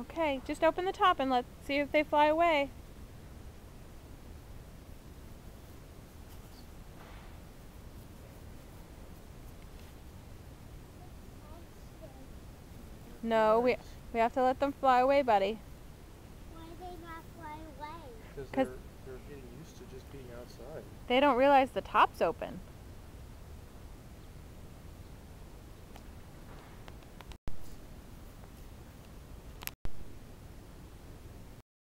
Okay, just open the top and let's see if they fly away. No, we we have to let them fly away, buddy. Why do they not fly away? Because they're, they're getting used to just being outside. They don't realize the top's open.